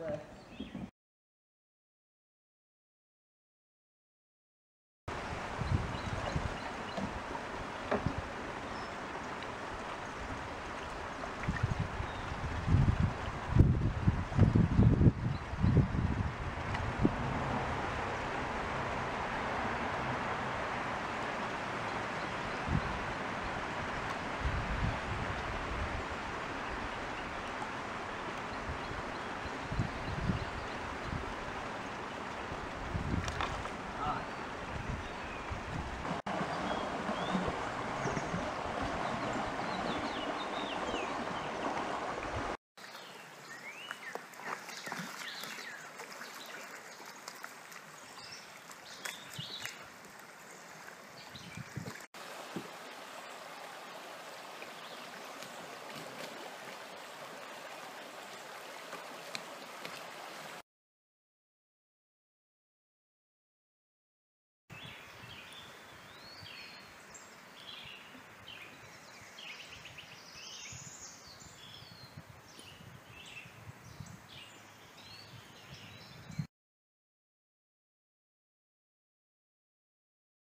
breath.